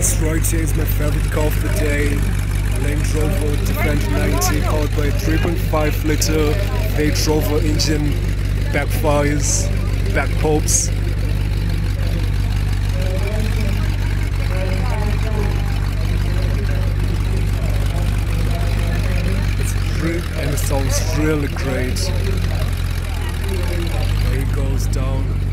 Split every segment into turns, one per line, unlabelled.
This right here is my favorite car of the day. Land Rover Defender 90 powered by a 3.5 liter Range Rover engine, backfires, back popes. It's and it sounds really great. There it goes down.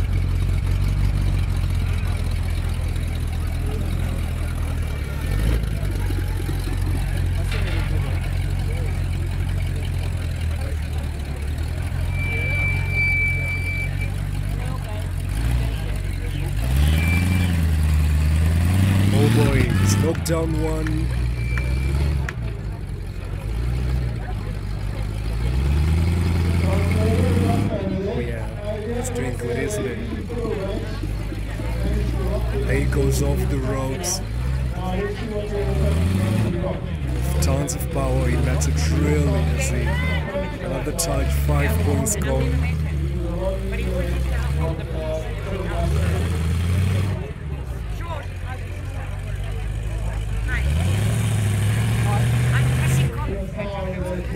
Boy, it's knocked down one. Oh yeah, doing good, isn't it? There he goes off the. With tons of power, he lets it really easy. Another touch, five points gone.
Yeah, no, thank you so much. Yeah, no, my son is a long wheelbase. Yeah. yeah, but I trust that.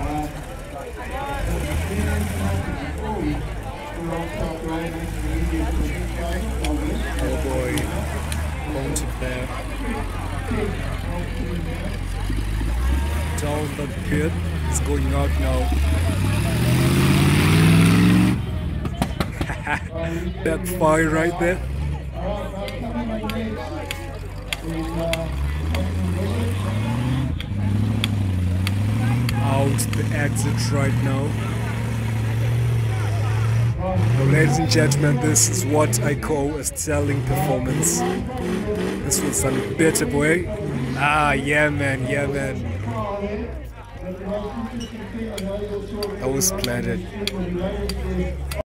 Oh boy, to there. Down the pit, it's going out now. Backfire right there. Out the exit right now. Ladies and gentlemen, this is what I call a selling performance. This was boy. Ah, yeah, man, yeah, man. That was splendid.